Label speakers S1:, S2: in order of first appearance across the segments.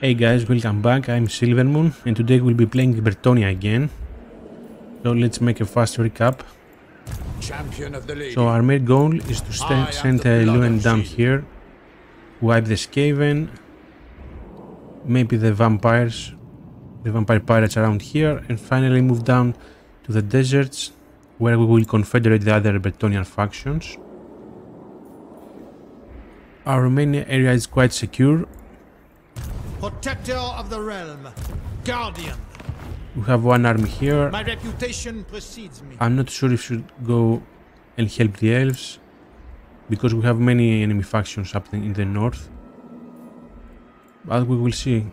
S1: Hey guys, welcome back. I'm Silvermoon and today we'll be playing Bretonnia again. So let's make a fast recap.
S2: Champion of the lady.
S1: So our main goal is to send uh,
S2: Louen
S1: down here, wipe the Skaven, maybe the vampires, the vampire pirates around here, and finally move down to the deserts where we will confederate the other Bretonnian factions. Our main area is quite secure.
S3: Protector of the realm, guardian.
S1: We have one army here.
S3: My reputation precedes me.
S1: I'm not sure if we should go and help the elves because we have many enemy factions up in the north. But we will see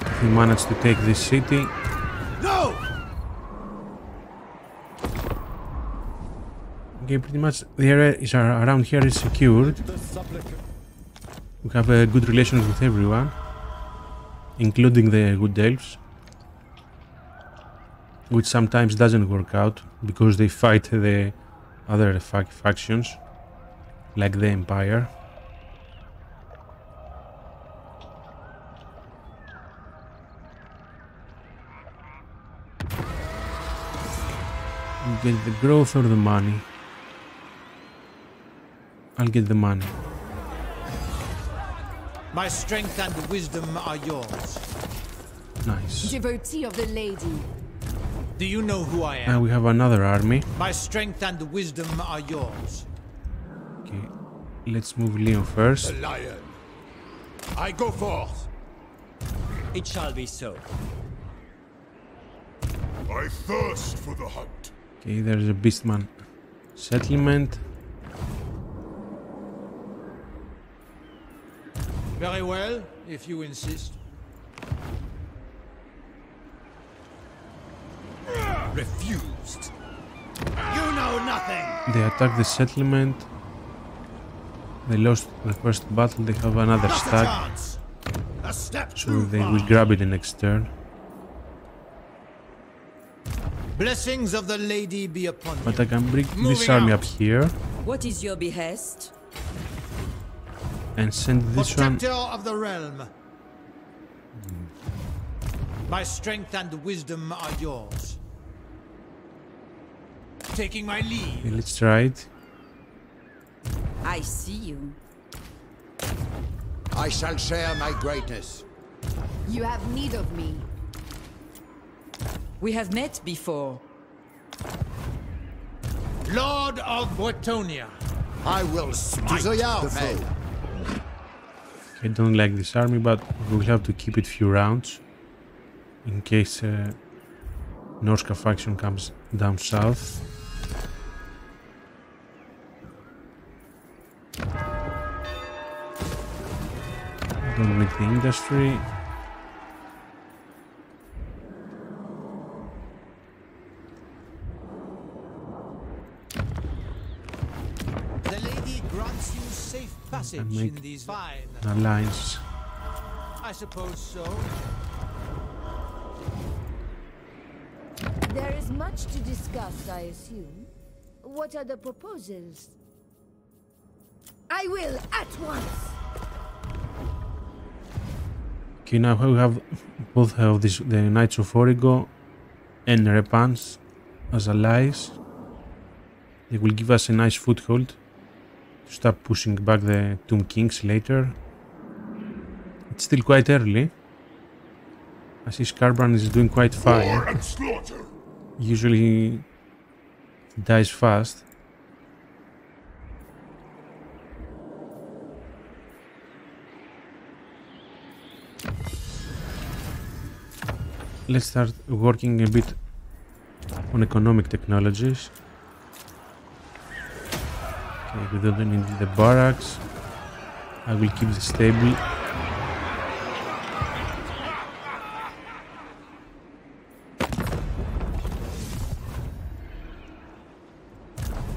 S1: if we manage to take this city.
S3: No!
S1: Okay, pretty much the area is around here is secured. We have a good relations with everyone, including the good elves, which sometimes doesn't work out because they fight the other fac- factions, like the Empire. Get the growth or the money? I'll get the money.
S3: My strength and wisdom are yours.
S1: Nice.
S4: Devotee of the lady.
S3: Do you know who I am?
S1: Now we have another army.
S3: My strength and wisdom are yours.
S1: Okay, let's move Louen first.
S2: The lion. I go forth.
S5: It shall be so.
S2: I thirst for the hunt.
S1: Okay, there's a Beastman settlement.
S3: Very well, if you insist.
S2: Refused.
S3: You know nothing!
S1: They attack the settlement. They lost the first battle. They have another
S3: Not
S1: stack,
S3: chance! A step
S1: so
S3: too
S1: they will grab it the next turn.
S3: Blessings of the lady be upon
S1: But
S3: you.
S1: I can bring this army
S3: out.
S1: up here
S5: What is your behest?
S1: And send this one.
S3: Protector of the realm. My strength and wisdom are yours. Taking my leave.
S1: Okay, let's try it.
S5: I see you.
S2: I shall share my greatness.
S4: You have need of me.
S5: We have met before.
S3: Lord of Bretonnia.
S2: I will smite
S3: the
S2: the
S3: foe.
S1: I don't like this army, but we will have to keep it few rounds in case uh, Norsca faction comes down south. Don't make the industry.
S3: The lady grants you safe passage in
S1: make-
S3: these fine.
S1: Alliance.
S3: I suppose so.
S4: There is much to discuss, I assume. What are the proposals? I will at once.
S1: Okay, now we have both of these, the Knights of Origo and Repanse as allies. They will give us a nice foothold to start pushing back the Tomb Kings later. It's still quite early. I see Scarbrand is doing quite fine. Usually he dies fast. Let's start working a bit on economic technologies. Okay, we don't need the barracks. I will keep the stable.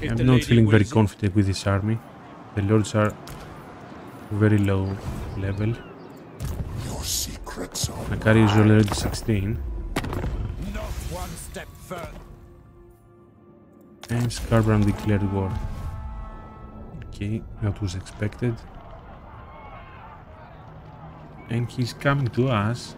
S1: I'm not feeling very confident with this army. The lords are very low level.
S2: Your secrets are
S1: N'Kari is already 16.
S3: Not one step further.
S1: And Scarbrand declared war. Okay, that was expected. And he's coming to us.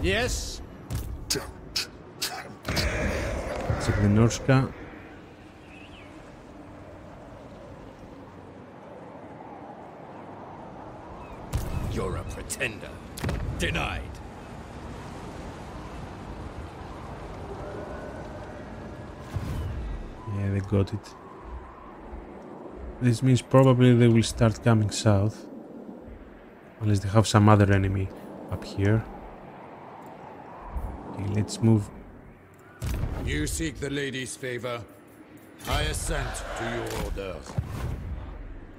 S3: Yes?
S2: Don't.
S1: Check the Norsca.
S6: You're a pretender. Denied.
S1: Yeah, they got it. This means probably they will start coming south. Unless they have some other enemy up here. Okay, let's move.
S6: You seek the lady's favor. I assent to your orders.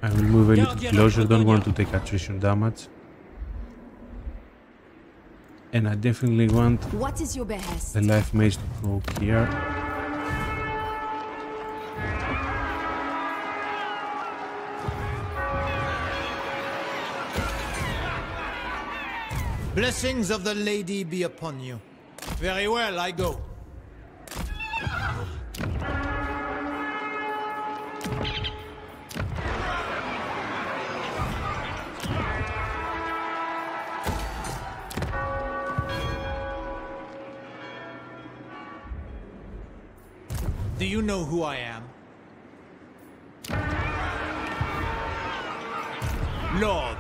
S1: I will move a little closer, don't want to take attrition damage. And I definitely want
S4: What is your behest?
S1: the life maze to go here.
S3: Blessings of the lady be upon you. Very well, I go. Do you know who I am? Lord.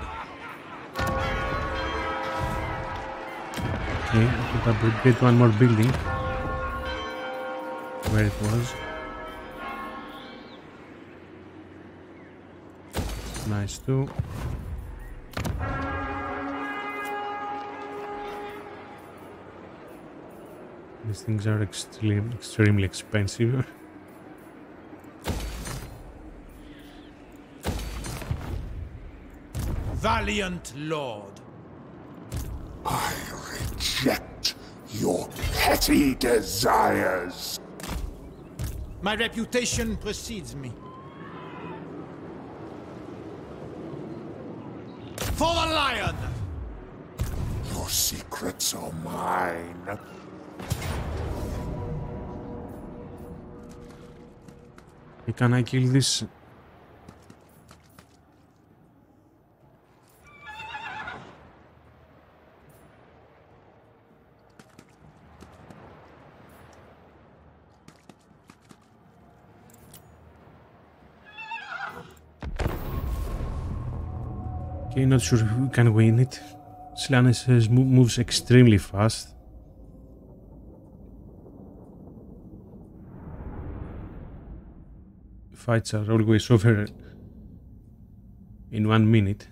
S1: Okay, I could upgrade one more building. Where it was. Nice too. These things are extremely, extremely expensive.
S3: Valiant Lord.
S2: I reject your petty desires.
S3: My reputation precedes me. For the lion!
S2: Your secrets are mine.
S1: Okay, Can I kill this? Okay, not sure who can win it. Slaanesh uh, moves extremely fast. Fights are always over in one minute.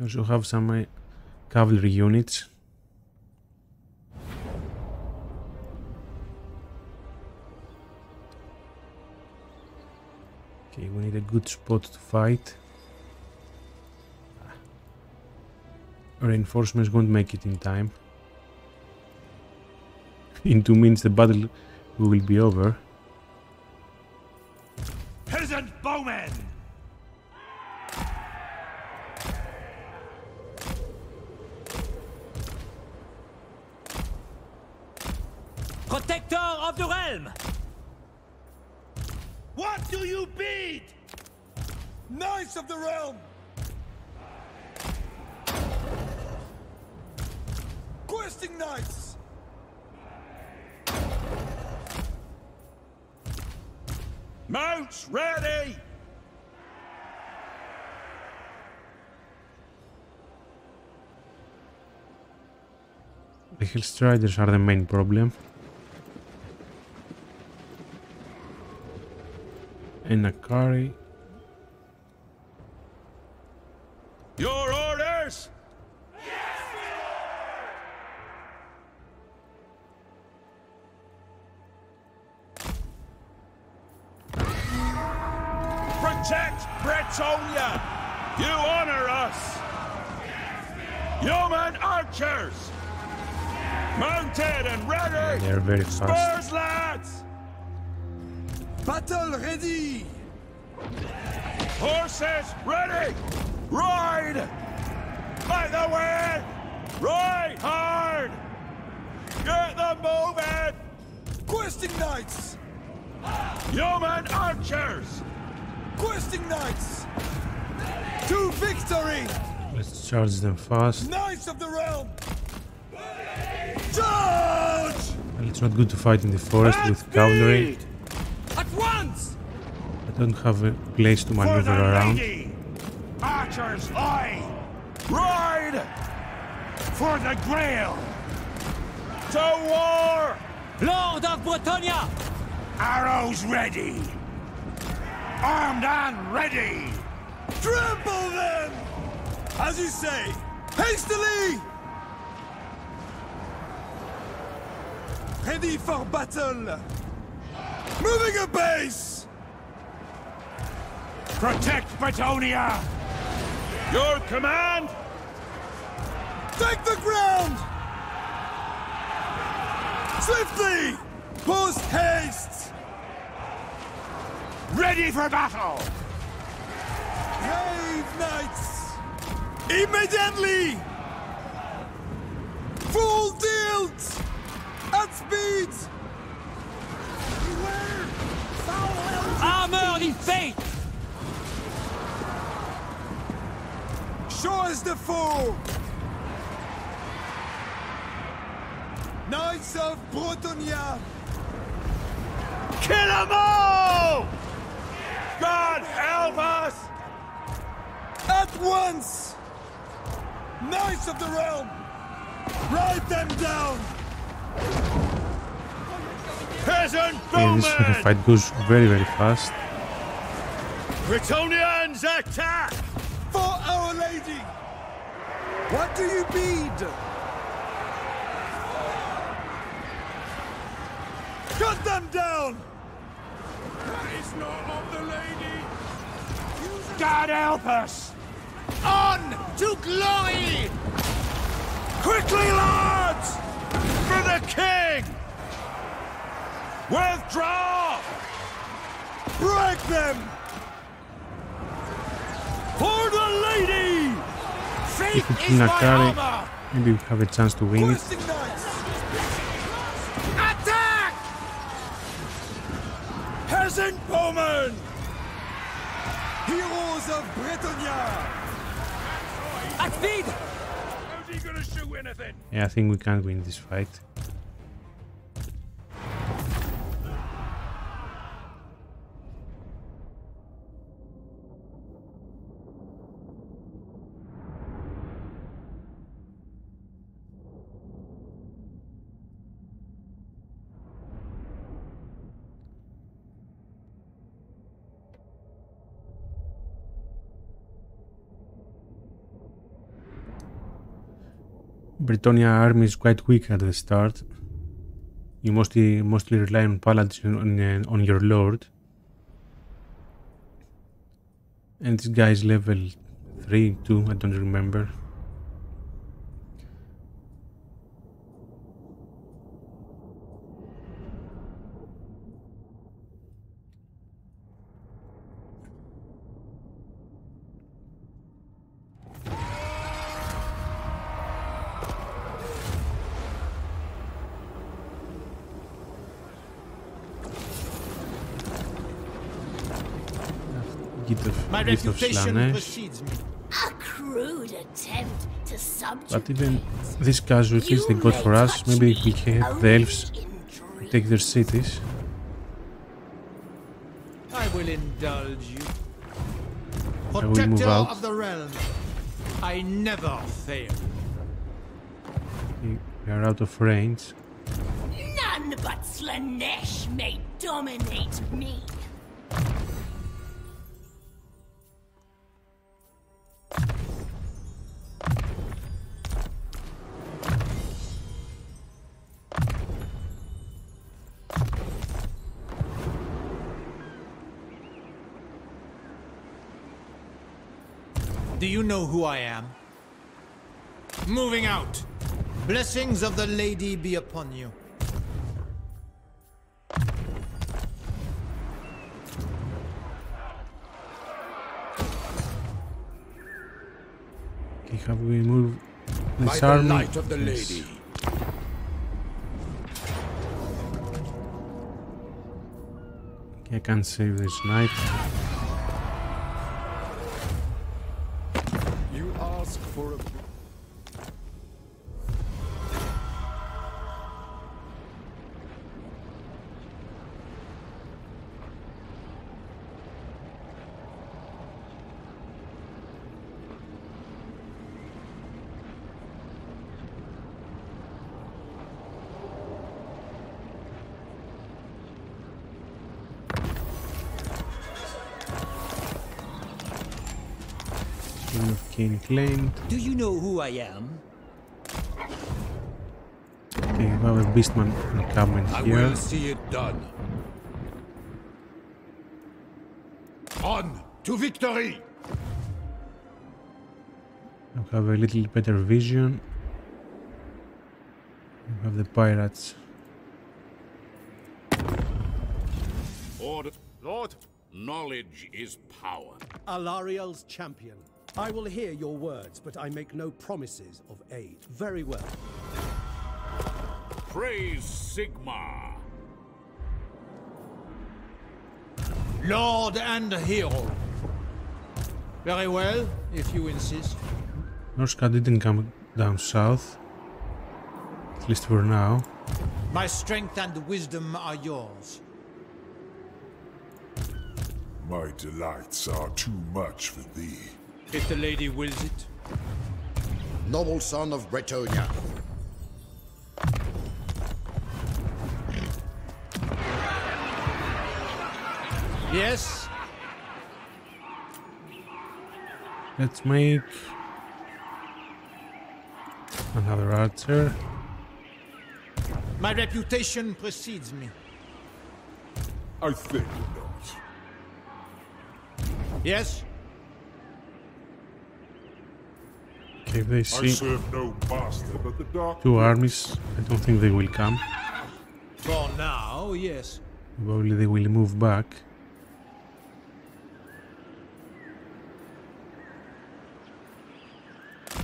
S1: You also have some uh, cavalry units. Okay, we need a good spot to fight. Reinforcements won't make it in time. in two minutes the battle will be over.
S5: The
S1: Hellstriders are the main problem. And Akari.
S6: Your orders!
S2: Yes, Protect Bretonnia! You honor us! Yeoman archers! Mounted and ready!
S1: They're very fast.
S2: Spurs, lads!
S7: Battle ready!
S2: Horses ready! Ride! By the way! Ride hard! Get them moving!
S7: Questing knights!
S2: Yeoman archers!
S7: Questing knights! To victory!
S1: Let's charge them fast.
S7: Knights of the realm! Charge!
S1: Well, it's not good to fight in the forest with cavalry.
S5: At once!
S1: I don't have a place to maneuver around.
S2: lady! Archers, aye! Ride! For the Grail! To war!
S5: Lord of Bretonnia!
S2: Arrows ready! Armed and ready!
S7: Trample them! As you say, hastily! Ready for battle! Moving a base!
S2: Protect Bretonnia! Your command!
S7: Take the ground! Swiftly! Post haste!
S2: Ready for battle!
S7: Brave knights! Immediately! Full tilt! At speed!
S5: Armored in faith!
S7: Show us the foe! Knights of Bretonnia!
S2: Kill them all! God help us!
S7: At once! Knights of the realm! Ride them down!
S2: Peasant
S1: Okay, this fight goes very, very fast.
S2: Bretonnians attack!
S7: For Our Lady! What do you bid? Cut them down!
S2: That is not of the lady! God help us! On to glory! Quickly, lads! For the king! Withdraw!
S7: Break them!
S2: For the lady!
S1: If
S2: Faith
S1: it's
S2: is my
S1: N'Kari,
S2: armor!
S1: maybe we have a chance to win it.
S2: Attack! Peasant bowmen!
S7: Heroes of Bretonnia!
S5: At speed!
S1: Yeah, I think we can win this fight. Bretonnia army is quite weak at the start. You mostly mostly rely on paladins on, on your lord. And this guy is level 3, 2, I don't remember. Gift of,
S3: My
S1: gift of
S3: reputation
S1: Slaanesh.
S3: precedes me.
S8: A crude attempt to subjugate.
S1: But even these casualties they got for us, maybe we can help the elves take their cities.
S3: I will indulge you.
S1: Shall we move
S3: Protector
S1: out?
S3: of the realm. I never fail.
S1: We we are out of range.
S8: None but Slaanesh may dominate me.
S3: Do you know who I am? Moving out. Blessings of the lady be upon you.
S1: Okay, have we moved
S6: By
S1: this
S6: the
S1: army?
S6: light of the
S1: Yes.
S6: lady.
S1: Okay, I can save this knight. King of King claimed.
S5: Do you know who I am?
S1: Okay, we have a beastman encampment here.
S6: I will see it done. On to victory!
S1: I have a little better vision. We have the pirates.
S2: order. Lord, knowledge is power.
S7: Alarielle's champion. I will hear your words, but I make no promises of aid. Very well.
S2: Praise Sigmar.
S3: Lord and hero. Very well, if you insist.
S1: Norsca didn't come down south. At least for now.
S3: My strength and wisdom are yours.
S9: My delights are too much for thee.
S3: If the lady wills it.
S6: Noble son of Bretonnia.
S3: Yes,
S1: Let's make another archer.
S3: my reputation precedes me.
S9: I think not.
S3: Yes,
S1: Okay, if they
S9: I
S1: see
S9: serve no master but the dark.
S1: two armies, I don't think they will come.
S3: for now, yes.
S1: Probably they will move back.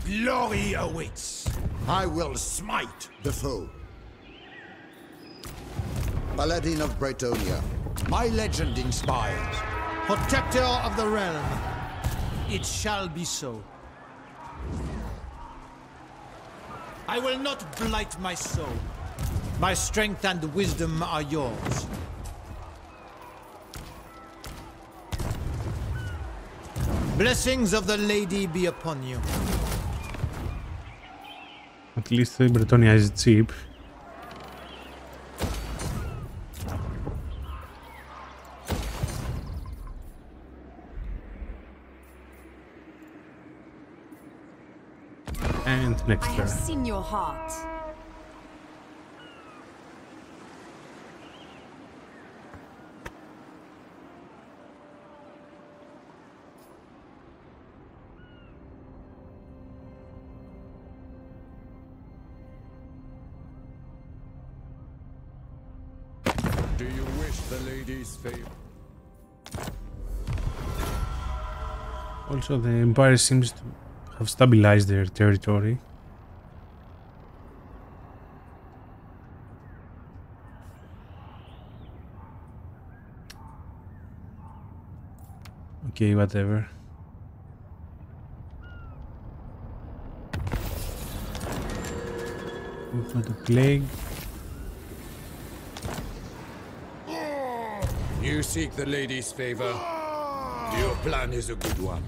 S3: Glory awaits.
S6: I will smite the foe. Paladin of Bretonnia. My legend inspires.
S3: Protector of the realm. It shall be so. I will not blight my soul. My strength and wisdom are yours. Blessings of the lady be upon you.
S1: At least Bretonnia is cheap. And next
S10: I have
S1: turn.
S10: seen your heart.
S6: Do you wish the lady's favor?
S1: Also, the Empire seems to have stabilized their territory. Okay, whatever. We've got a plague.
S6: You seek the lady's favor. Your plan is a good one.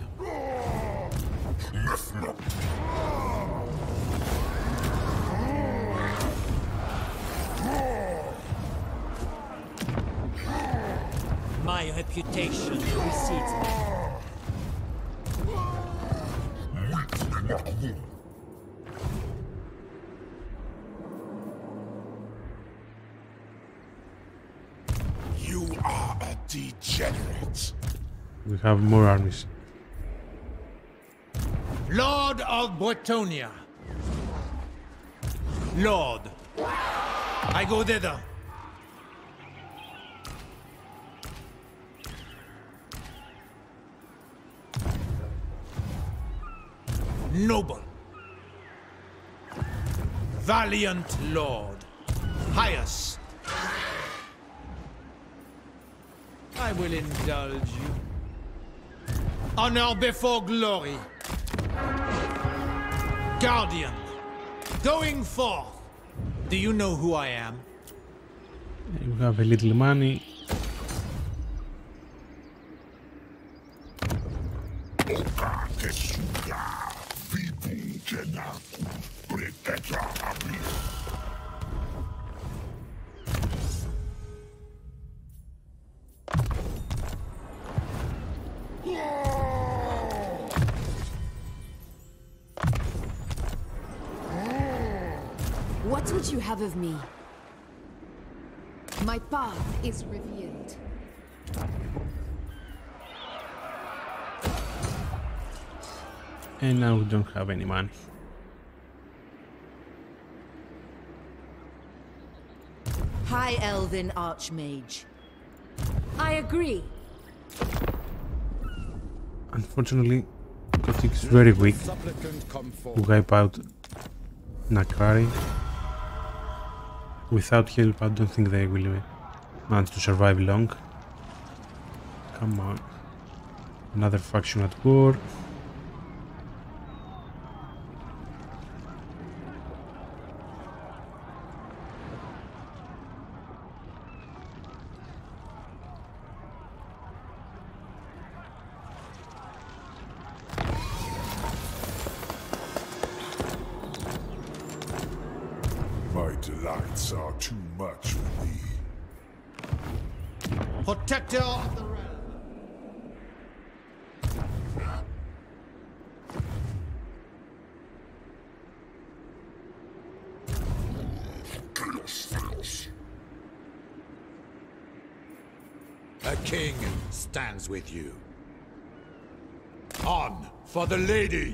S5: My reputation precedes me.
S9: You are a degenerate.
S1: We have more armies.
S3: Lord of Bretonnia. Lord. I go thither. Noble. Valiant Lord. Pious. I will indulge you. Honor before glory. Guardian. Going forth. Do you know who I am?
S1: You have a little money.
S4: What would you have of me? My path is revealed.
S1: And now we don't have any money.
S4: High Elven Archmage. I agree.
S1: Unfortunately, Kotik is very weak to wipe out N'Kari. Without help, I don't think they will manage to survive long. Come on. Another faction at war.
S3: The
S6: lady!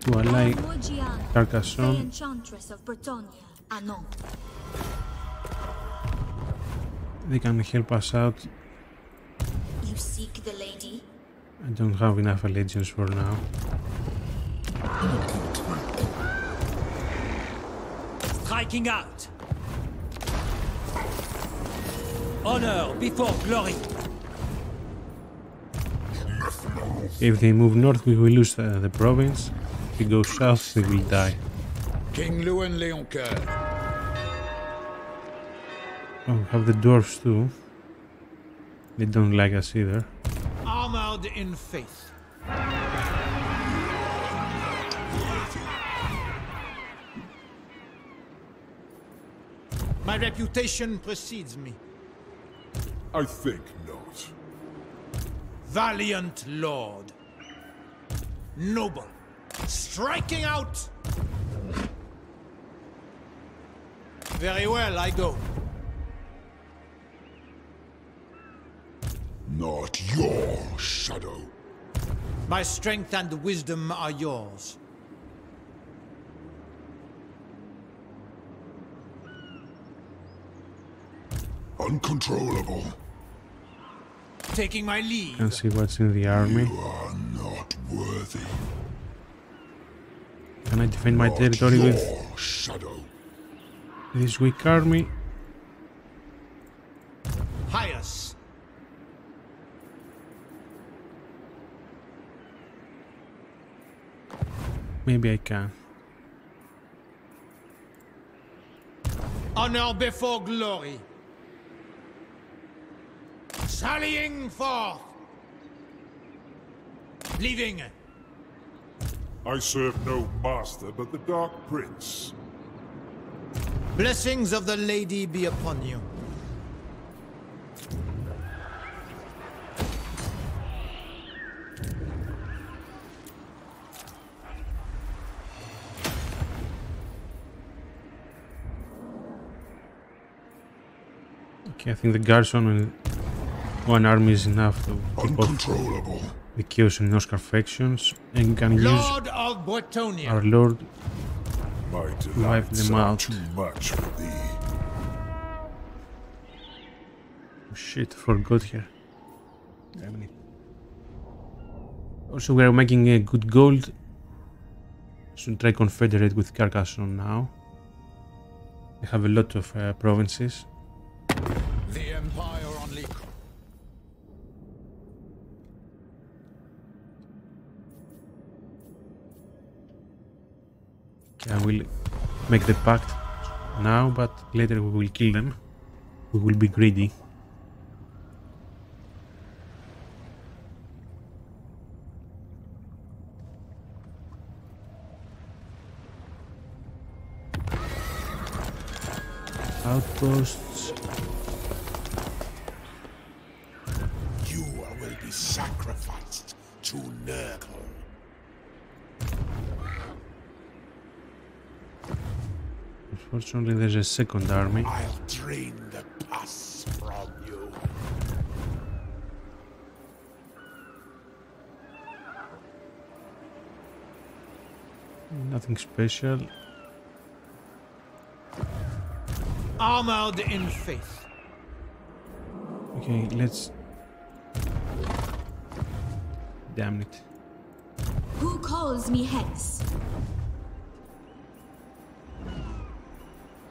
S1: To ally
S10: Morgiana, the
S1: Carcassonne.
S10: Enchantress of Bretonnia, Anon.
S1: They can help us out.
S10: You seek the lady?
S1: I don't have enough allegiance for now.
S5: Striking out. Honor before glory.
S1: If they move north, we will lose uh, the province. If we go south, they will die.
S6: King Louen Leoncoeur.
S1: Oh, we have the dwarfs too. They don't like us either.
S3: Armored in faith. My reputation precedes me.
S9: I think not.
S3: Valiant Lord. Noble. Striking out! Very well, I go.
S9: Not your shadow.
S3: My strength and wisdom are yours.
S9: Uncontrollable.
S3: Taking my leave.
S1: Can see what's in the army.
S9: You are not worthy.
S1: Can I defend my territory with
S9: shadow.
S1: this weak army?
S3: Pious.
S1: Maybe I can.
S3: Honor before glory. Sallying forth. Leaving.
S9: I serve no master but the Dark Prince.
S3: Blessings of the lady be upon you.
S1: Okay, I think the garrison will one army is enough to keep off
S9: Uncontrollable.
S1: the Chaos and Oscar factions and can use
S3: Lord of Bretonnia.
S1: our Lord
S9: My
S1: Wipe
S9: delights
S1: them out.
S9: too much for thee.
S1: Oh, shit, forgot her. Damn it. Also, we are making a good gold. Should try confederate with Carcassonne now. They have a lot of uh, provinces. I will make the pact now, but later we will kill them. We will be greedy. Outposts. Unfortunately, there's a second army.
S9: I'll drain the pus from you.
S1: Nothing special.
S3: Armored in faith.
S1: Okay, let's. Damn it.
S10: Who calls me hence?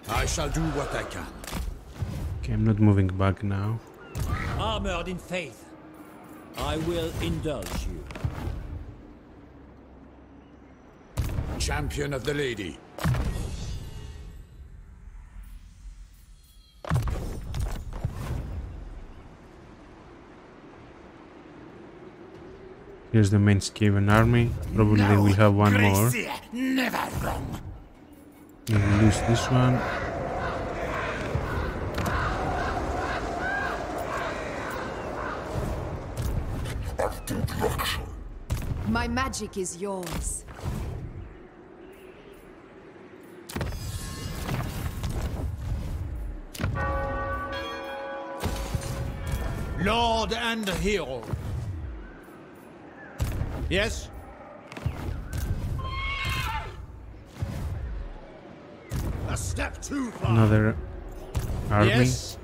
S6: I shall do what I can.
S1: Okay, I'm not moving back now.
S5: Armored in faith. I will indulge you.
S6: Champion of the Lady.
S1: Here's the main Skaven army. Probably they will have one more.
S9: Never wrong.
S1: We will lose this one.
S4: My magic is yours.
S3: Lord and hero. Yes?
S7: A step too far.
S1: Another army.
S3: Yes?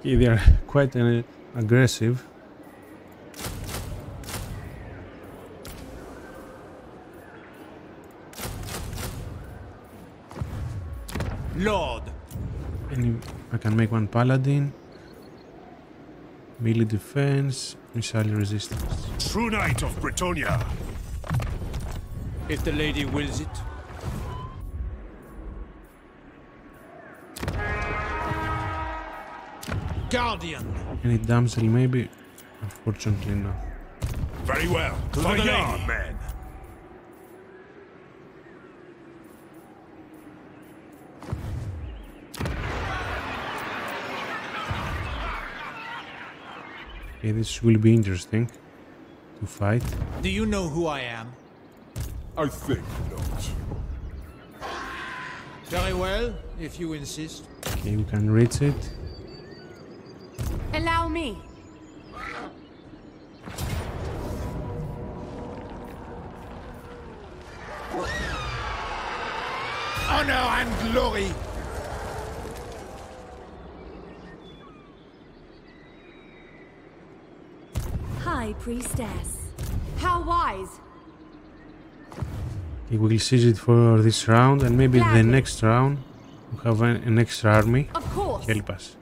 S1: Okay, they are quite uh, aggressive.
S3: Lord.
S1: And I can make one paladin. Melee defense, missile resistance.
S9: True Knight of Bretonnia.
S3: If the lady wills it. Guardian.
S1: Any damsel maybe? Unfortunately no.
S9: Very well. To
S2: the
S9: yard,
S2: lady.
S9: men.
S1: Okay, this will be interesting to fight.
S3: Do you know who I am?
S9: I think not.
S3: Very well, if you insist.
S1: Okay, we can reach it.
S4: Allow me.
S3: Honor and glory.
S11: High Priestess.
S4: How wise.
S1: Okay, we will seize it for this round and maybe the next round we have an, an extra army.
S4: Of course.
S1: Help us.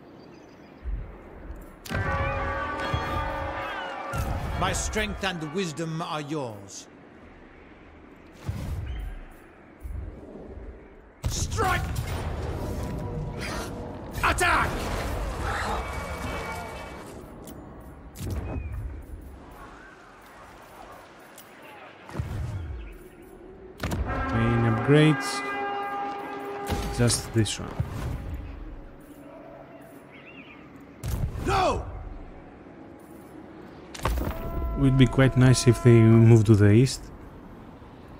S3: My strength and wisdom are yours. Strike! Attack!
S1: Upgrades. Just this one.
S3: No!
S1: Would be quite nice if they move to the east.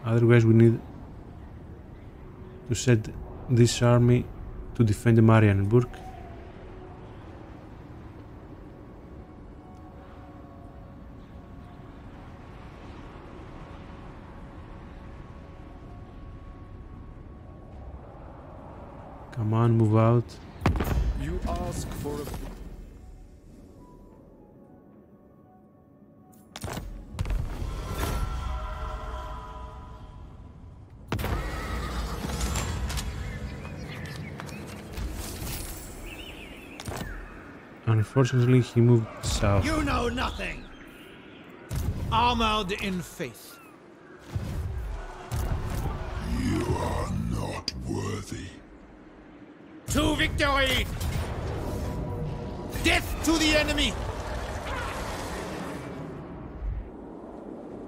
S1: Otherwise, we need to set this army to defend Marienburg. Come on, move out.
S2: You ask for a
S1: Unfortunately, he moved south.
S3: You know nothing! Armored in faith. Victory! Death to the enemy!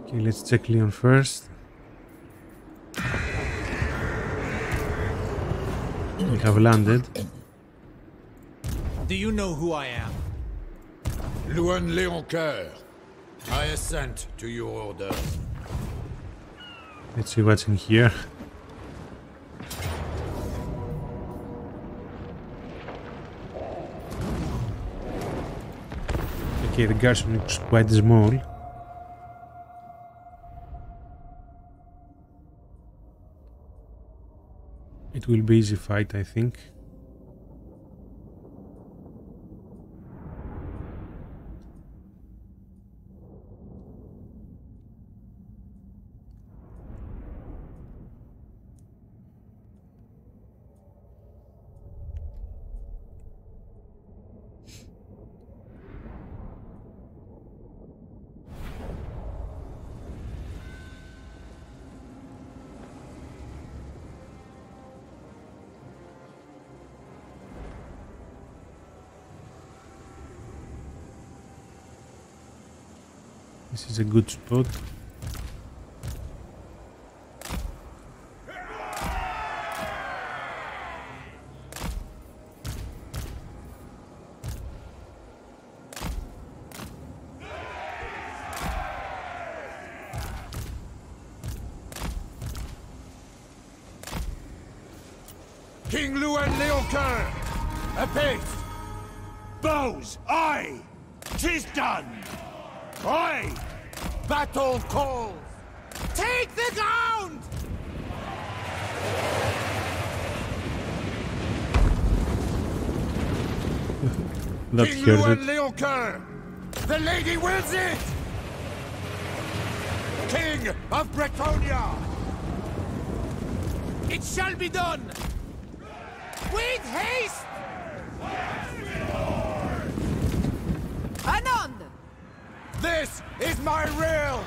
S1: Okay, let's check Leon first. We have landed.
S3: Do you know who I am?
S6: Louen Leoncoeur, I assent to your orders.
S1: Let's see what's in here. Okay, the garrison looks quite small. It will be easy fight, I think. Is a good spot.
S6: King Leoncoeur! Apace!
S2: bows. Aye! Tis done.
S6: Battle calls!
S3: Take the ground!
S1: That
S6: King
S1: Louen.
S6: Leoncoeur! The lady wills it! King of Bretonnia!
S3: It shall be done! With haste!
S4: Anon!
S6: This is my will!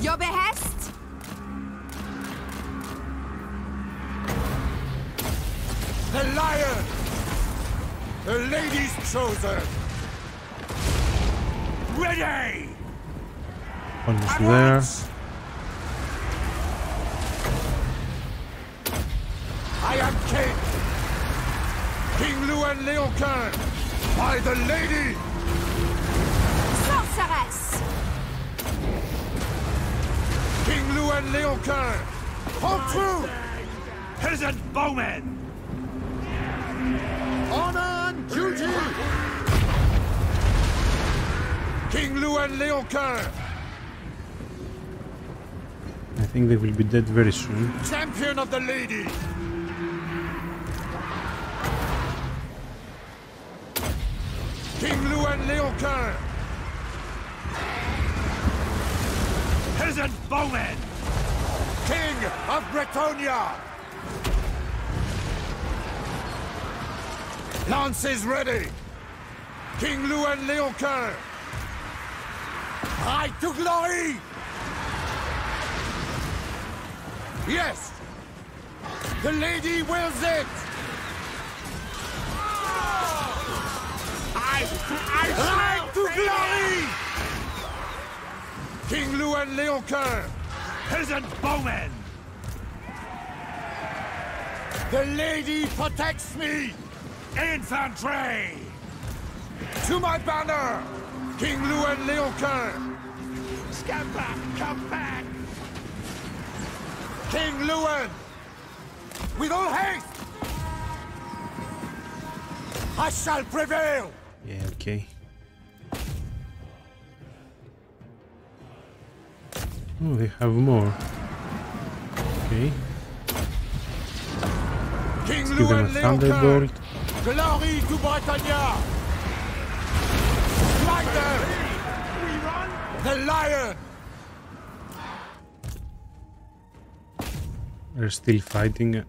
S4: Your behest?
S6: The lion! The lady's chosen!
S2: Ready!
S1: Almost
S2: At
S1: there.
S2: once!
S6: I am king! King Louen Leoncoeur! By the lady!
S4: Sorceress!
S6: King Louen Leoncoeur! Hold true!
S2: Peasant bowmen!
S6: Honor and duty! King Louen Leoncoeur!
S1: I think they will be dead very soon.
S6: Champion of the lady! King Louen Leoncoeur!
S2: Peasant bowmen!
S6: King of Bretonnia! Lances ready! King Louen Leoncoeur! Ride to glory! Yes! The lady wills it! I, I Ride to glory! King Louen Leoncoeur!
S2: Peasant bowmen!
S6: The lady protects me!
S2: Infantry!
S6: To my banner! King Louen Leoncoeur!
S2: Scamper, come back!
S6: King Louen! With all haste! I shall prevail!
S1: Yeah, okay. Oh, they have more. Okay.
S6: King
S1: Give them a thunderbolt.
S6: Glory to Bretonnia! Smite them! The lion!
S1: They're still fighting.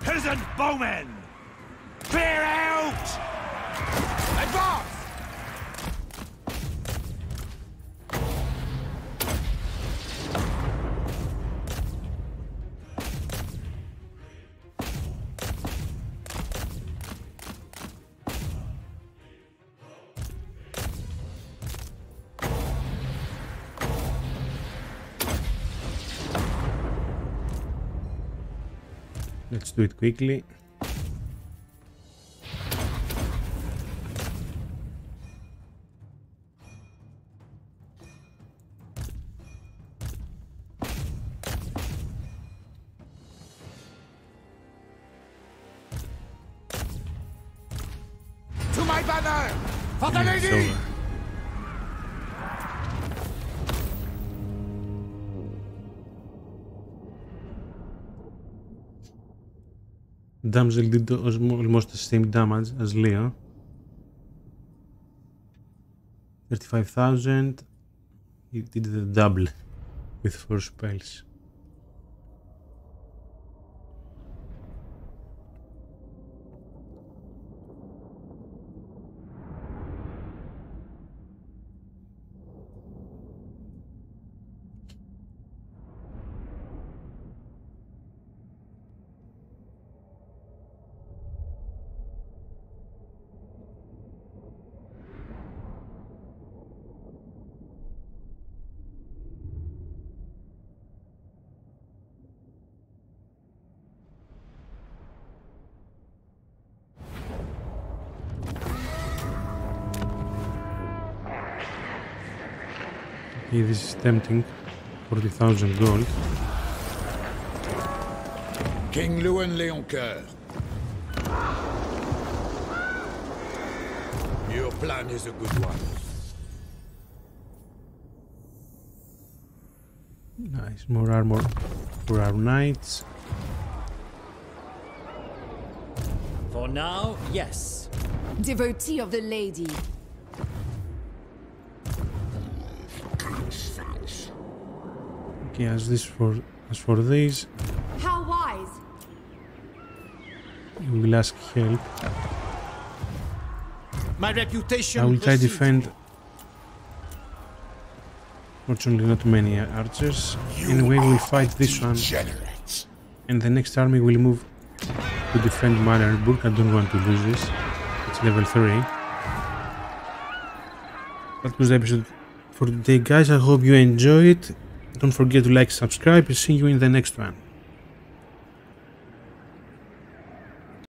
S2: Peasant bowmen!
S1: Do it quickly.
S6: To my banner! For the lady!
S1: Damsel did almost the same damage as Leo. 35,000. He did the double with four spells. Okay, this is tempting. 40,000 gold.
S6: King Louen Leoncoeur. Your plan is a good one.
S1: Nice, more armor for our knights.
S5: For now, yes.
S4: Devotee of the lady.
S1: Okay, as this for as for these,
S4: How wise!
S1: we will ask help.
S3: My reputation
S1: I will try
S3: precedes
S1: defend.
S3: me.
S1: Fortunately, not many archers. Anyway, we'll fight this one,
S9: Degenerates.
S1: and the next army will move to defend Marienburg. I don't want to lose this. It's level three. That was the episode for today, guys. I hope you enjoyed it. Don't forget to like, subscribe, and see you in the next one.